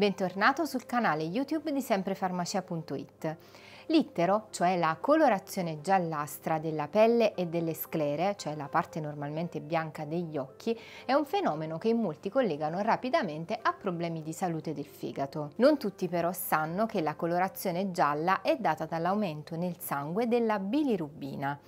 Bentornato sul canale YouTube di semprefarmacia.it. L'ittero, cioè la colorazione giallastra della pelle e delle sclere, cioè la parte normalmente bianca degli occhi, è un fenomeno che in molti collegano rapidamente a problemi di salute del fegato. Non tutti però sanno che la colorazione gialla è data dall'aumento nel sangue della bilirubina.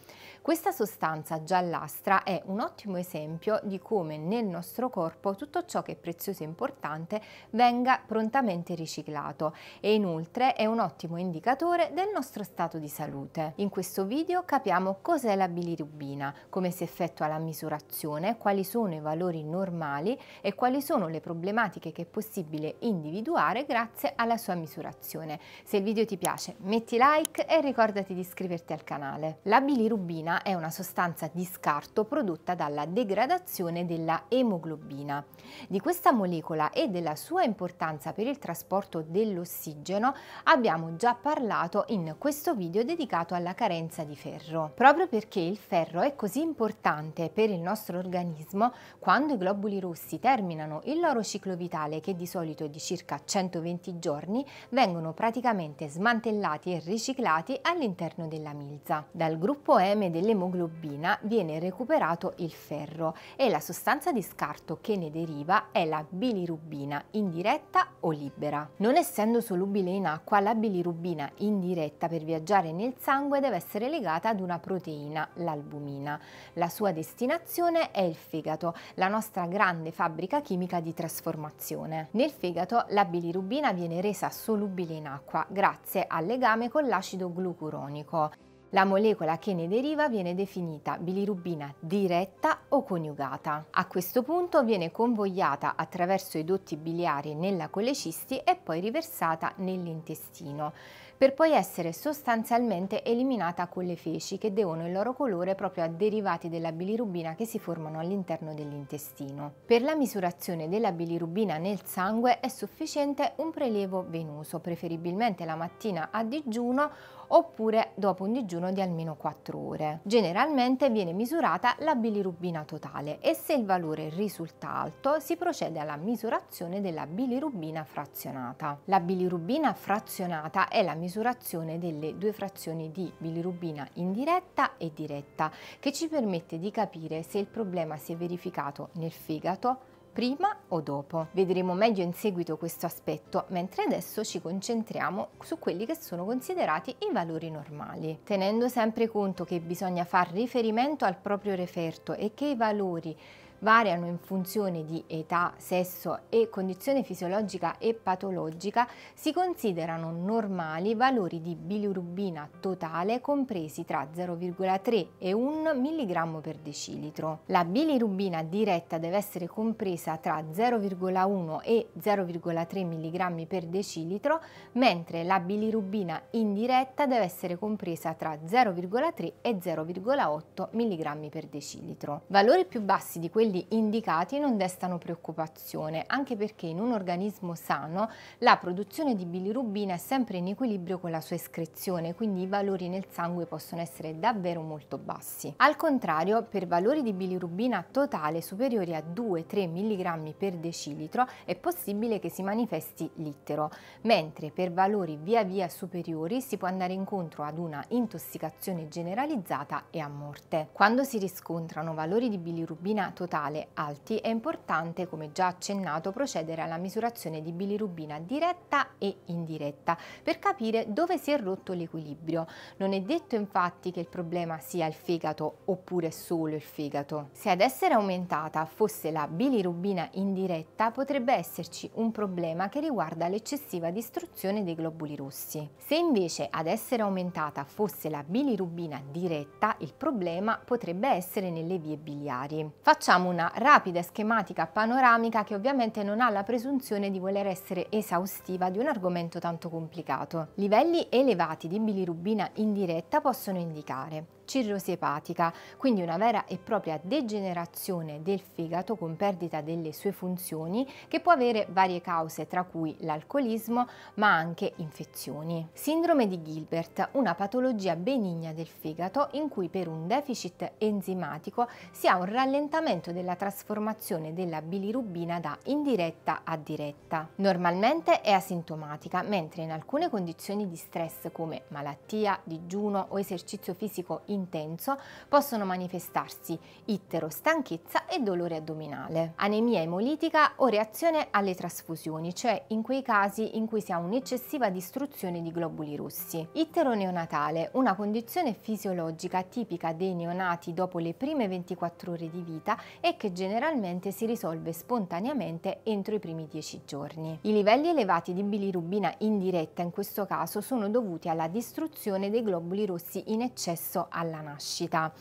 Questa sostanza giallastra è un ottimo esempio di come nel nostro corpo tutto ciò che è prezioso e importante venga prontamente riciclato e inoltre è un ottimo indicatore del nostro stato di salute. In questo video capiamo cos'è la bilirubina, come si effettua la misurazione, quali sono i valori normali e quali sono le problematiche che è possibile individuare grazie alla sua misurazione. Se il video ti piace metti like e ricordati di iscriverti al canale. La bilirubina L'emoglobina è una sostanza di scarto prodotta dalla degradazione della emoglobina. Di questa molecola e della sua importanza per il trasporto dell'ossigeno abbiamo già parlato in questo video dedicato alla carenza di ferro. Proprio perché il ferro è così importante per il nostro organismo, quando i globuli rossi terminano il loro ciclo vitale che di solito è di circa 120 giorni, vengono praticamente smantellati e riciclati all'interno della milza. Dal gruppo M del dell'emoglobina viene recuperato il ferro e la sostanza di scarto che ne deriva è la bilirubina indiretta o libera. Non essendo solubile in acqua, la bilirubina indiretta per viaggiare nel sangue deve essere legata ad una proteina, l'albumina. La sua destinazione è il fegato, la nostra grande fabbrica chimica di trasformazione. Nel fegato la bilirubina viene resa solubile in acqua grazie al legame con l'acido glucuronico. La molecola che ne deriva viene definita bilirubina diretta o coniugata. A questo punto viene convogliata attraverso i dotti biliari nella colecisti e poi riversata nell'intestino per poi essere sostanzialmente eliminata con le feci che devono il loro colore proprio a derivati della bilirubina che si formano all'interno dell'intestino. Per la misurazione della bilirubina nel sangue è sufficiente un prelievo venoso, preferibilmente la mattina a digiuno oppure dopo un digiuno di almeno 4 ore. Generalmente viene misurata la bilirubina totale e se il valore risulta alto si procede alla misurazione della bilirubina frazionata. La bilirubina frazionata è la misurazione delle due frazioni di bilirubina indiretta e diretta che ci permette di capire se il problema si è verificato nel fegato, prima o dopo. Vedremo meglio in seguito questo aspetto, mentre adesso ci concentriamo su quelli che sono considerati i valori normali, tenendo sempre conto che bisogna far riferimento al proprio referto e che i valori variano in funzione di età, sesso e condizione fisiologica e patologica, si considerano normali valori di bilirubina totale compresi tra 0,3 e 1 mg per decilitro. La bilirubina diretta deve essere compresa tra 0,1 e 0,3 mg per decilitro, mentre la bilirubina indiretta deve essere compresa tra 0,3 e 0,8 mg per decilitro. Valori più bassi di quelli quelli indicati non destano preoccupazione, anche perché in un organismo sano la produzione di bilirubina è sempre in equilibrio con la sua escrezione, quindi i valori nel sangue possono essere davvero molto bassi. Al contrario, per valori di bilirubina totale superiori a 2-3 mg per decilitro è possibile che si manifesti l'ittero, mentre per valori via via superiori si può andare incontro ad una intossicazione generalizzata e a morte. Quando si riscontrano valori di bilirubina totale totale alti è importante, come già accennato, procedere alla misurazione di bilirubina diretta e indiretta per capire dove si è rotto l'equilibrio. Non è detto infatti che il problema sia il fegato oppure solo il fegato. Se ad essere aumentata fosse la bilirubina indiretta potrebbe esserci un problema che riguarda l'eccessiva distruzione dei globuli rossi. Se invece ad essere aumentata fosse la bilirubina diretta il problema potrebbe essere nelle vie biliari. Facciamo una rapida e schematica panoramica che ovviamente non ha la presunzione di voler essere esaustiva di un argomento tanto complicato. Livelli elevati di bilirubina indiretta possono indicare cirrosi epatica, quindi una vera e propria degenerazione del fegato con perdita delle sue funzioni che può avere varie cause tra cui l'alcolismo ma anche infezioni. Sindrome di Gilbert, una patologia benigna del fegato in cui per un deficit enzimatico si ha un rallentamento della trasformazione della bilirubina da indiretta a diretta. Normalmente è asintomatica, mentre in alcune condizioni di stress come malattia, digiuno o esercizio fisico intenso possono manifestarsi ittero, stanchezza e dolore addominale, anemia emolitica o reazione alle trasfusioni, cioè in quei casi in cui si ha un'eccessiva distruzione di globuli rossi. Ittero neonatale, una condizione fisiologica tipica dei neonati dopo le prime 24 ore di vita e che generalmente si risolve spontaneamente entro i primi 10 giorni. I livelli elevati di bilirubina indiretta in questo caso sono dovuti alla distruzione dei globuli rossi in eccesso alla nascita.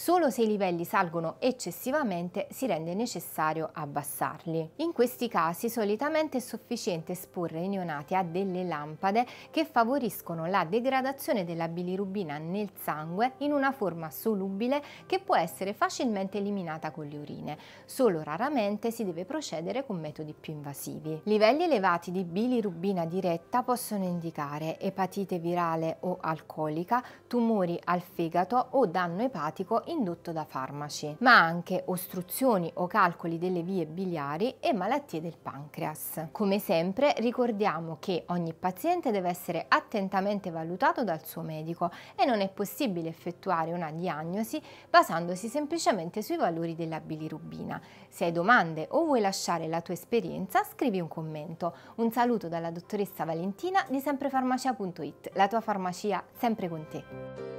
Solo se i livelli salgono eccessivamente si rende necessario abbassarli. In questi casi solitamente è sufficiente esporre i neonati a delle lampade che favoriscono la degradazione della bilirubina nel sangue in una forma solubile che può essere facilmente eliminata con le urine. Solo raramente si deve procedere con metodi più invasivi. Livelli elevati di bilirubina diretta possono indicare epatite virale o alcolica, tumori al fegato o danno epatico indotto da farmaci, ma anche ostruzioni o calcoli delle vie biliari e malattie del pancreas. Come sempre ricordiamo che ogni paziente deve essere attentamente valutato dal suo medico e non è possibile effettuare una diagnosi basandosi semplicemente sui valori della bilirubina. Se hai domande o vuoi lasciare la tua esperienza, scrivi un commento. Un saluto dalla dottoressa Valentina di semprefarmacia.it, la tua farmacia sempre con te.